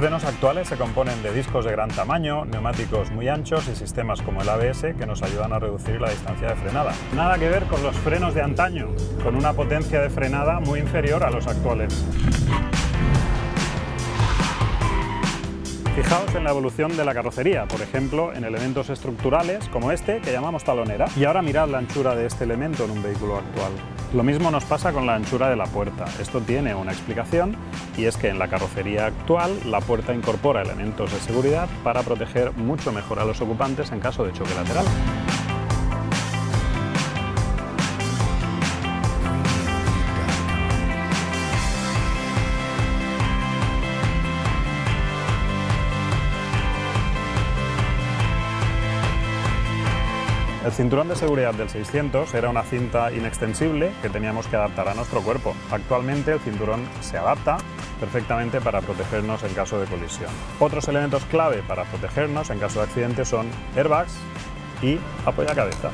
frenos actuales se componen de discos de gran tamaño, neumáticos muy anchos y sistemas como el ABS que nos ayudan a reducir la distancia de frenada. Nada que ver con los frenos de antaño, con una potencia de frenada muy inferior a los actuales. Fijaos en la evolución de la carrocería, por ejemplo, en elementos estructurales como este que llamamos talonera. Y ahora mirad la anchura de este elemento en un vehículo actual. Lo mismo nos pasa con la anchura de la puerta. Esto tiene una explicación y es que en la carrocería actual la puerta incorpora elementos de seguridad para proteger mucho mejor a los ocupantes en caso de choque lateral. El cinturón de seguridad del 600 era una cinta inextensible que teníamos que adaptar a nuestro cuerpo. Actualmente el cinturón se adapta perfectamente para protegernos en caso de colisión. Otros elementos clave para protegernos en caso de accidente son airbags y apoyacabezas.